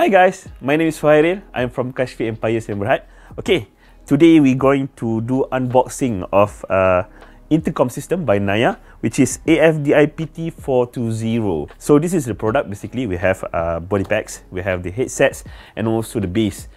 Hi guys, my name is Fahiril. I'm from Kashfi Empire Semberhat. Okay, today we're going to do unboxing of uh, intercom system by Naya, which is AFDI PT420. So this is the product basically. We have uh, body packs, we have the headsets and also the base.